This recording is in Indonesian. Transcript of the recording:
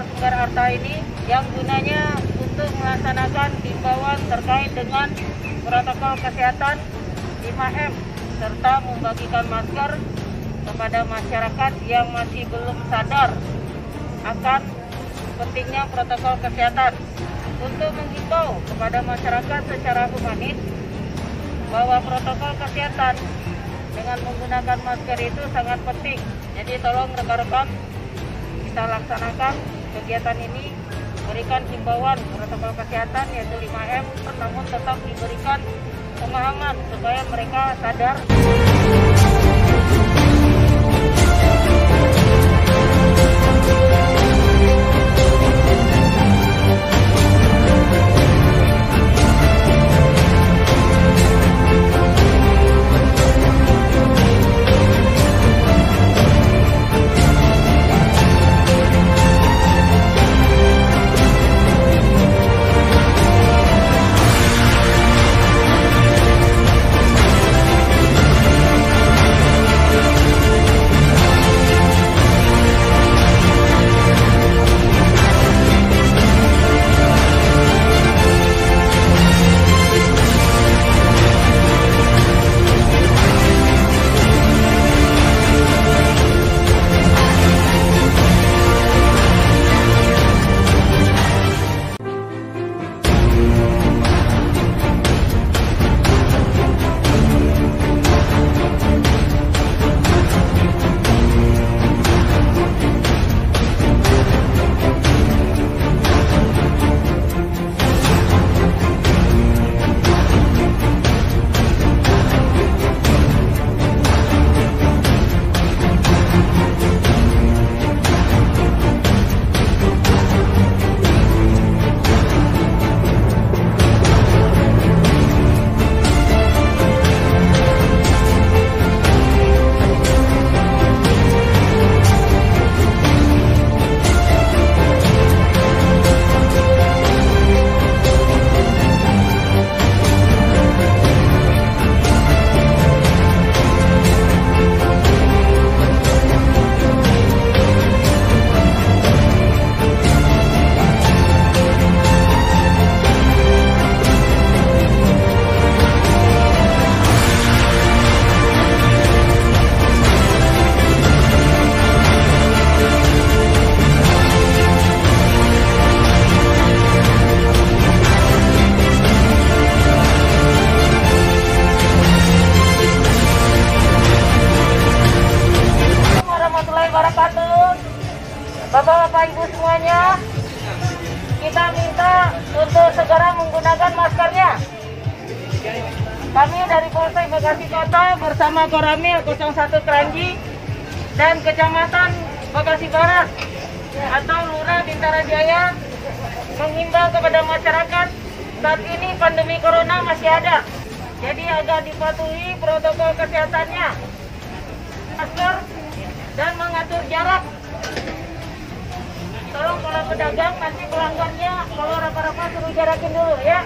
Sumber Harta ini yang gunanya untuk melaksanakan himbauan terkait dengan protokol kesehatan 5M serta membagikan masker kepada masyarakat yang masih belum sadar akan pentingnya protokol kesehatan untuk menghimbau kepada masyarakat secara humanis bahwa protokol kesehatan dengan menggunakan masker itu sangat penting. Jadi tolong rekan-rekan kita laksanakan kegiatan ini berikan himbauan protokol kesehatan yaitu 5M namun tetap diberikan pemahaman supaya mereka sadar segera menggunakan maskernya. Kami dari Polsek Bekasi Kota bersama Koramil 01 Keranji dan Kecamatan Bekasi Barat atau Lurah Bintara Jaya menghimbau kepada masyarakat saat ini pandemi corona masih ada. Jadi agak dipatuhi protokol kesehatannya. Masker dan mengatur jarak. Pedagang nanti pelanggannya kalau rapa-rapa suruh jarakin dulu ya.